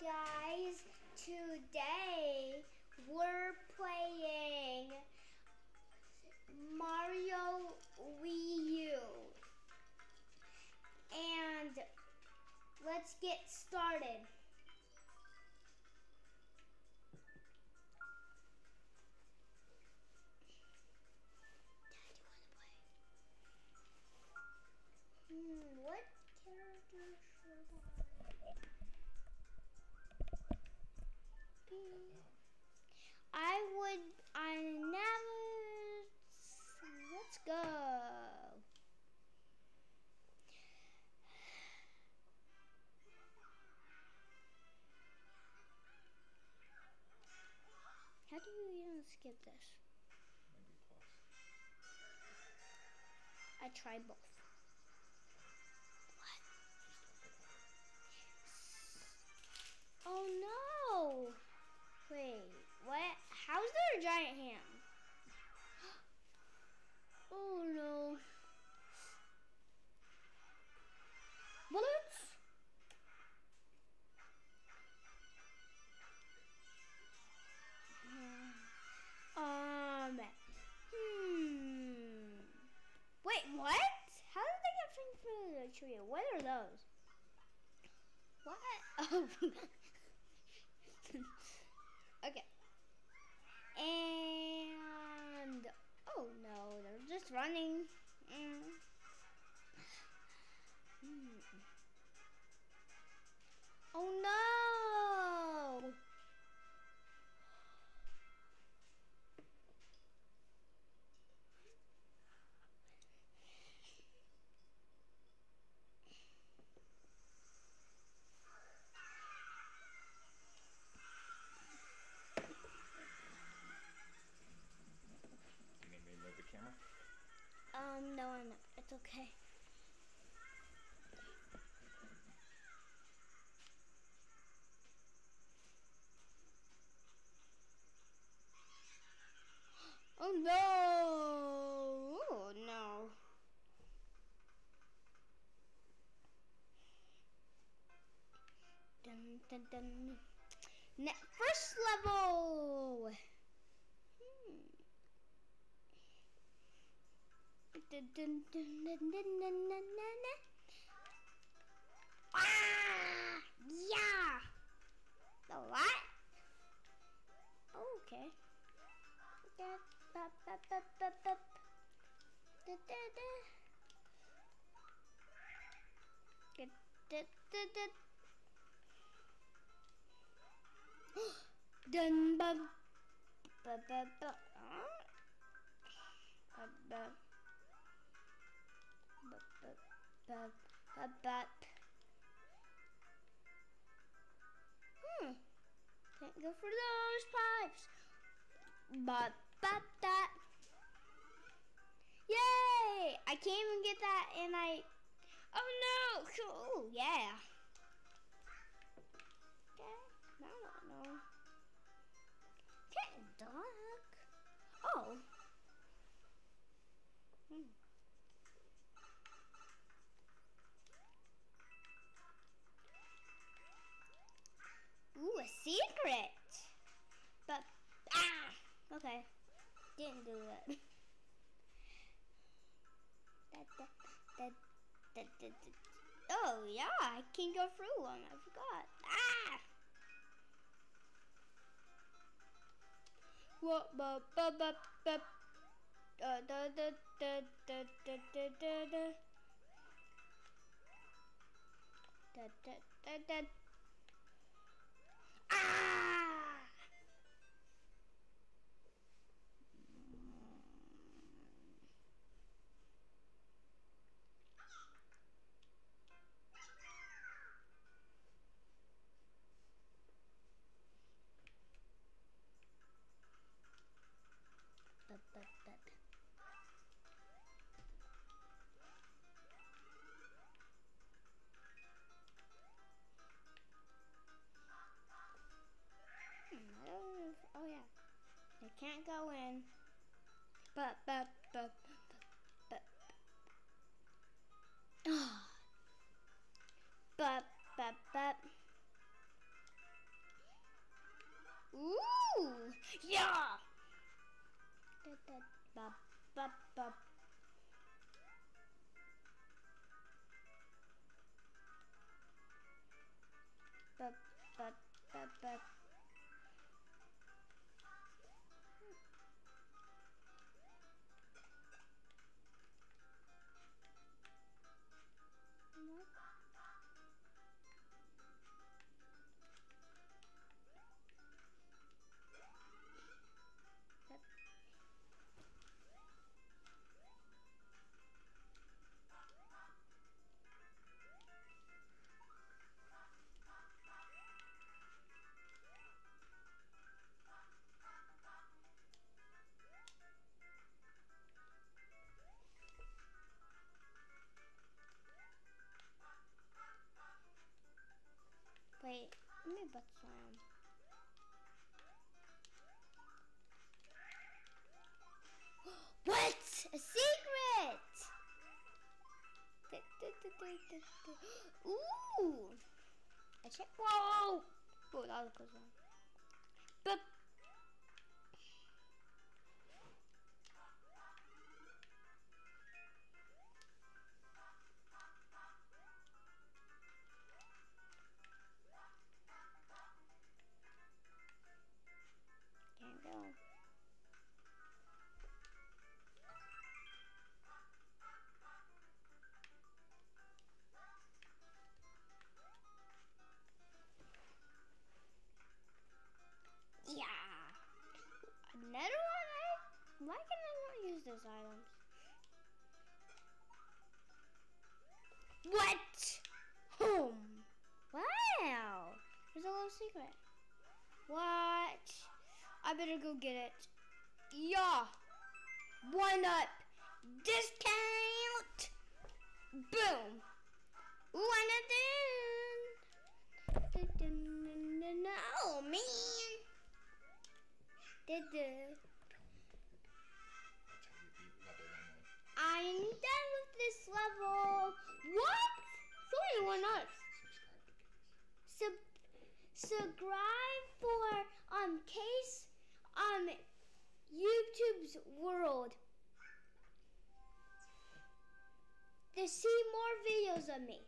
guys, today we're playing Mario Wii U. And let's get started. I would, I never, let's go. How do you even skip this? Maybe plus. I tried both. Are those? What? Oh. okay. And oh no, they're just running. Okay. Oh no! Oh no. Dun, dun, dun. First level! Ah! Yeah! The what? Okay. Dun ba ba ba. Ba ba ba ba. Hmm. Can't go for those pipes. But but that. Yay! I can't even get that, and I. Oh no! Oh yeah. Do. Oh yeah, I can go through one. I forgot. Ah. What? Ba ba ba ba. Da da da da da da da da da. Da da da da. I can't go in. But, but, but, but, but. Oh. Check. Whoa! Whoa, that was a close one. But those items? What? Home. Wow. There's a little secret. What? I better go get it. Yeah. One up. Discount. Boom. One up then. Oh man. Did the Sub subscribe for um case um YouTube's world to see more videos of me.